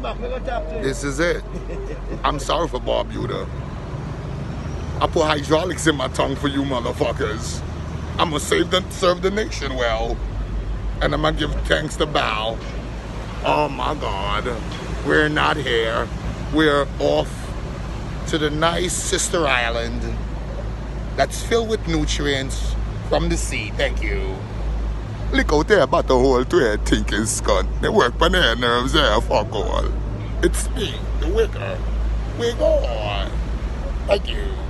come back, we're gonna. This is it. I'm sorry for Barbuda. I put hydraulics in my tongue for you motherfuckers. I'm gonna save serve the nation well. And I'm gonna give thanks to Bow. Oh my God. We're not here. We're off to the nice sister island that's filled with nutrients from the sea. Thank you. Look out there about the whole trade thinking scunt. They work on their nerves there, fuck all. It's me, the wicker. We go on. Thank you.